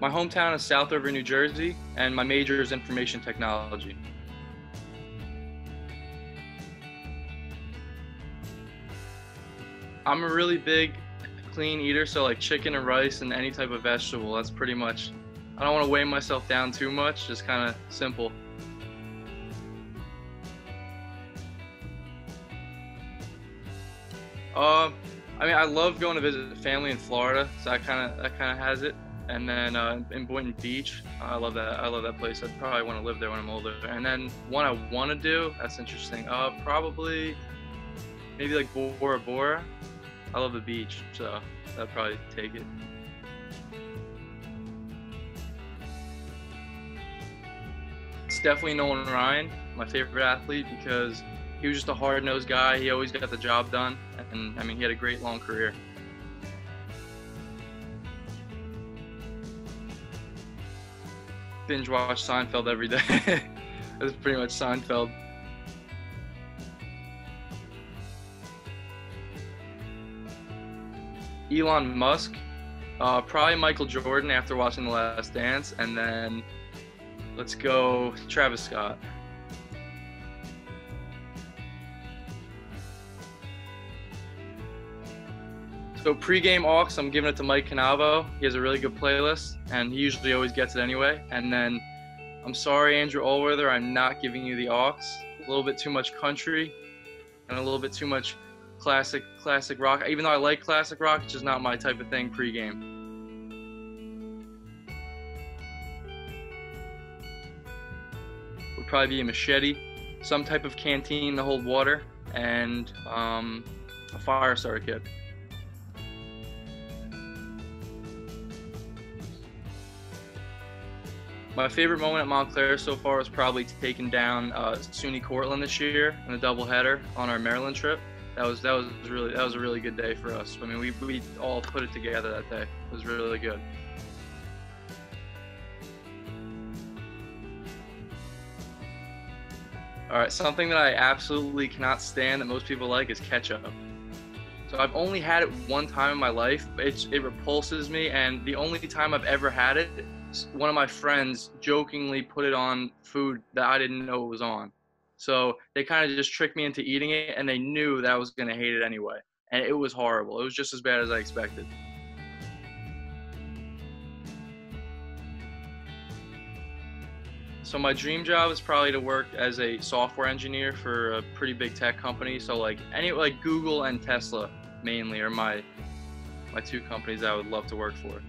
My hometown is South River, New Jersey, and my major is information technology. I'm a really big clean eater, so like chicken and rice and any type of vegetable. That's pretty much. I don't want to weigh myself down too much. Just kind of simple. Uh, I mean, I love going to visit family in Florida, so that kind of that kind of has it. And then uh, in Boynton Beach, I love that. I love that place. I'd probably want to live there when I'm older. And then one I want to do, that's interesting. Uh, probably maybe like Bora Bora. I love the beach, so I'd probably take it. It's definitely Nolan Ryan, my favorite athlete, because he was just a hard-nosed guy. He always got the job done, and I mean, he had a great long career. Binge watch Seinfeld every day. That's pretty much Seinfeld. Elon Musk, uh, probably Michael Jordan after watching The Last Dance, and then let's go Travis Scott. So pregame aux, I'm giving it to Mike Canavo. He has a really good playlist, and he usually always gets it anyway. And then, I'm sorry, Andrew Allwether, I'm not giving you the aux. A little bit too much country, and a little bit too much classic classic rock. Even though I like classic rock, it's just not my type of thing pregame. Would probably be a machete, some type of canteen to hold water, and um, a fire starter kit. My favorite moment at Montclair so far was probably taking down uh, SUNY Cortland this year in the doubleheader on our Maryland trip. That was that was really that was a really good day for us. I mean, we we all put it together that day. It was really good. All right, something that I absolutely cannot stand that most people like is ketchup. So I've only had it one time in my life. It, it repulses me, and the only time I've ever had it one of my friends jokingly put it on food that I didn't know it was on. So they kind of just tricked me into eating it, and they knew that I was gonna hate it anyway. And it was horrible. It was just as bad as I expected. So my dream job is probably to work as a software engineer for a pretty big tech company. So like any like Google and Tesla mainly are my my two companies I would love to work for.